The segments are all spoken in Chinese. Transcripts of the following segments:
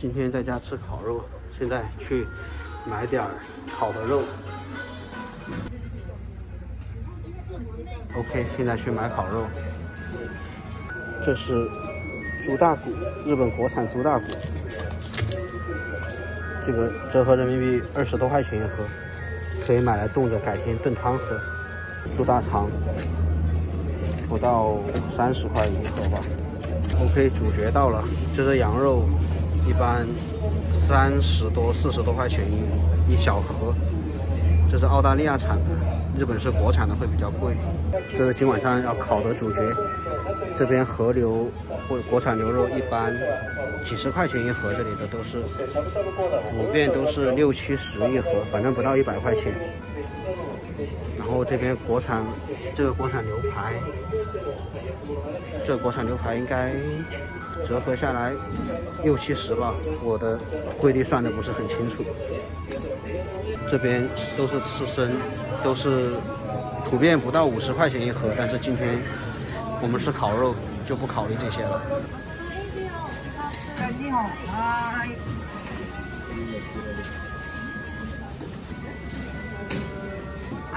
今天在家吃烤肉，现在去买点儿烤的肉。OK，现在去买烤肉。这是猪大骨，日本国产猪大骨，这个折合人民币二十多块钱一盒，可以买来冻着，改天炖汤喝。猪大肠不到三十块一盒吧。OK，主角到了，这是羊肉，一般三十多、四十多块钱一一小盒。这是澳大利亚产的，日本是国产的，会比较贵。这是今晚上要烤的主角。这边和牛或国产牛肉一般几十块钱一盒，这里的都是普遍都是六七十一盒，反正不到一百块钱。然后这边国产这个国产牛排，这个国产牛排应该折合下来六七十吧，我的汇率算的不是很清楚。这边都是刺身，都是普遍不到五十块钱一盒，但是今天我们吃烤肉就不考虑这些了。你好，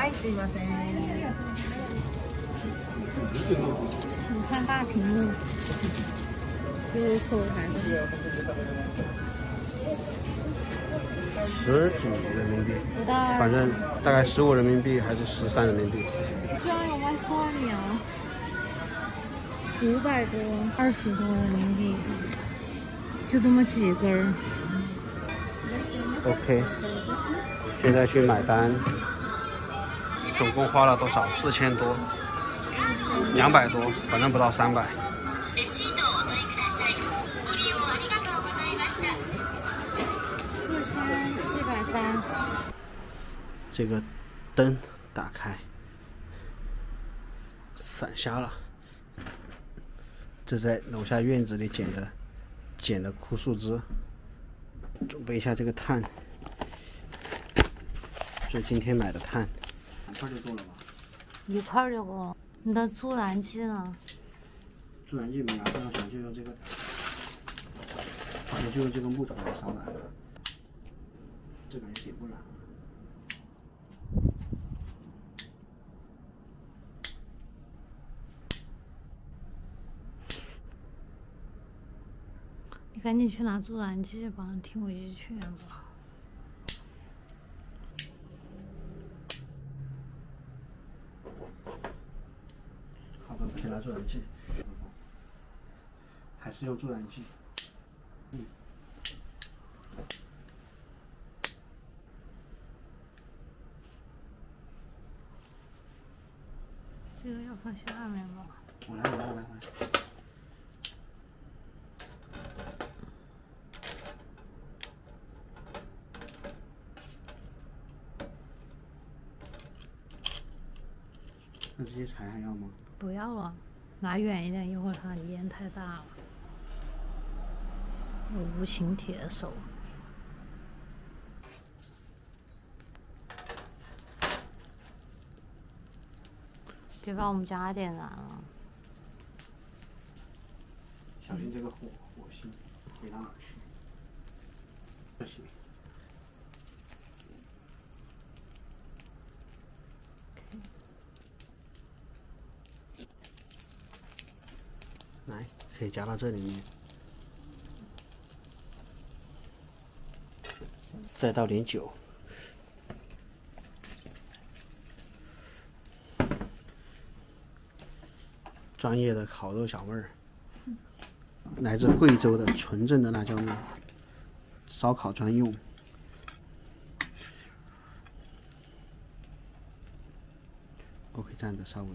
嗨。哎，すみません。请看大屏幕，右手还是？十几人民币，反正大概十五人民币还是十三人民币。居然有卖烧鸟，五百多，二十多人民币，就这么几根儿。OK，现在去买单， 总共花了多少？四千多，两百多，反正不到三百。这个灯打开，闪瞎了。这在楼下院子里捡的，捡的枯树枝。准备一下这个炭，这今天买的炭，一块就够了吧？一块就够了。你的助燃剂呢？助燃剂没拿，这样想就用这个，反正就用这个木头来烧燃。这感觉点不燃。你赶紧去拿助燃剂吧，听我一句劝吧。好助燃剂。还是用助燃剂。嗯。这个要放下面吗？我来，我来，我来，我来。那这些柴还要吗？不要了，拿远一点，一会儿它烟太大了。无情铁手。别把我们家点燃了！小心这个火火星回到哪去？不行。来，可以加到这里面，再倒点酒。专业的烤肉小妹儿，来自贵州的纯正的辣椒面，烧烤专用。OK，站着稍微，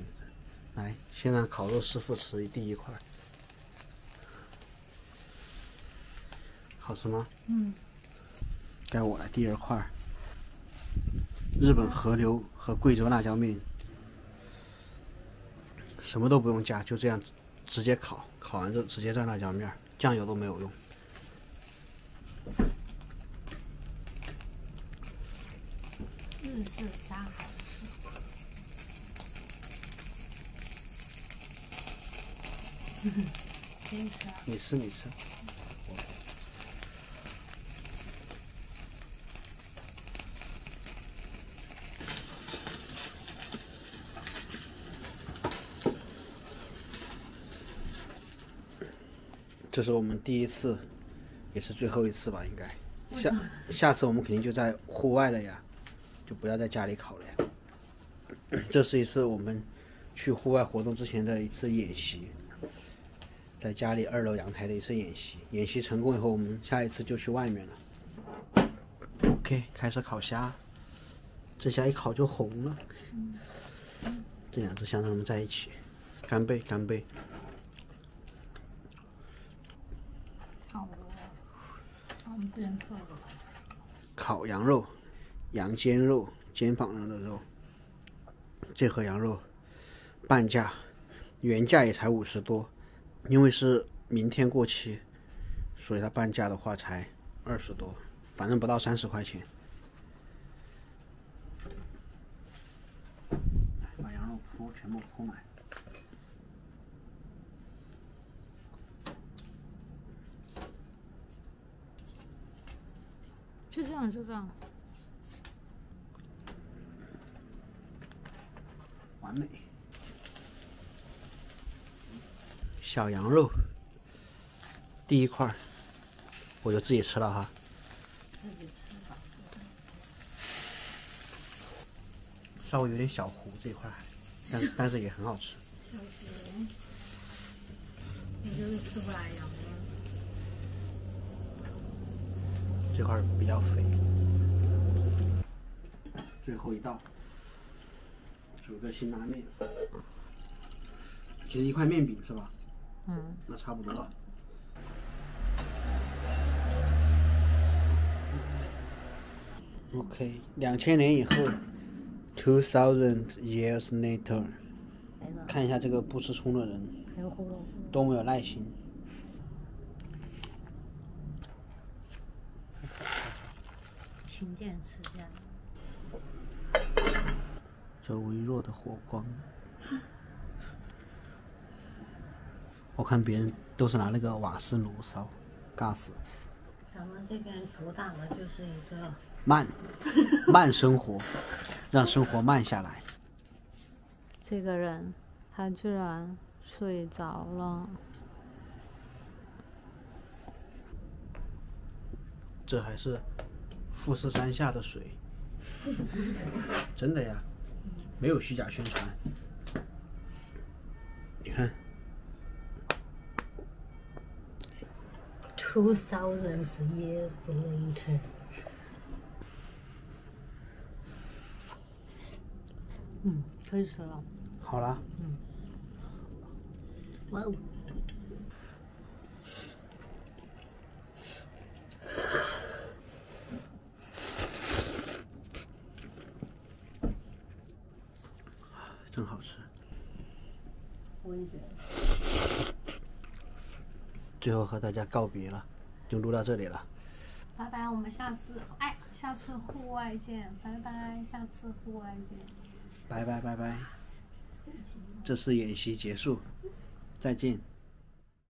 来，先让烤肉师傅吃第一块，好吃吗？嗯。该我了第二块，日本和牛和贵州辣椒面。什么都不用加，就这样直接烤，烤完之后直接蘸辣椒面，酱油都没有用。日式加韩式。你吃，你吃，你吃。这是我们第一次，也是最后一次吧，应该。下下次我们肯定就在户外了呀，就不要在家里烤了呀。这是一次我们去户外活动之前的一次演习，在家里二楼阳台的一次演习。演习成功以后，我们下一次就去外面了。OK，开始烤虾。这虾一烤就红了。这两只虾让它们在一起，干杯，干贝。烤羊肉，羊肩肉，肩膀上的肉。这盒羊肉半价，原价也才五十多，因为是明天过期，所以它半价的话才二十多，反正不到三十块钱。把羊肉铺全部铺满。就这样，就这样，完美。小羊肉，第一块我就自己吃了哈。自己吃吧。稍微有点小糊这一块，但但是也很好吃。小糊，你就是吃不来羊。这块比较肥。最后一道，煮个辛拉面。其实一块面饼是吧？嗯。那差不多了。OK，两千年以后，two thousand years later。看一下这个不吃葱的人，多么有耐心。勤俭持家。这微弱的火光，我看别人都是拿那个瓦斯炉烧尬死。咱们这边主打的就是一个慢，慢生活，让生活慢下来。这个人，他居然睡着了。这还是。富士山下的水，真的呀，没有虚假宣传。你看，Two thousand years later，嗯，可以吃了。好了。嗯。哇哦。真好吃，我也觉得。最后和大家告别了，就录到这里了。拜拜，我们下次哎，下次户外见，拜拜，下次户外见。拜拜拜拜，这次演习结束，再见。